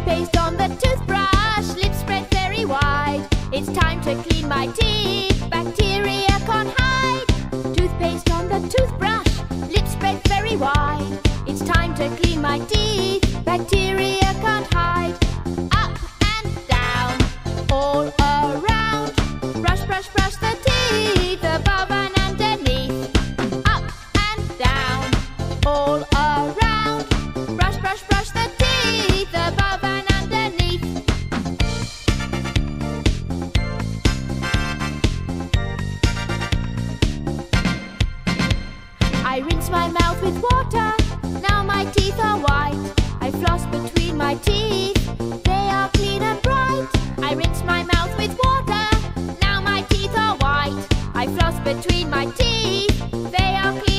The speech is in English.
toothpaste on the toothbrush, lips spread very wide. It's time to clean my teeth, bacteria can't hide. Toothpaste on the toothbrush, lips spread very wide. It's time to clean my teeth, bacteria can't hide. Up and down, all around. Brush, brush, brush the teeth above and underneath. Up and down, all I rinse my mouth with water. Now my teeth are white. I floss between my teeth. They are clean and bright. I rinse my mouth with water. Now my teeth are white. I floss between my teeth. They are clean.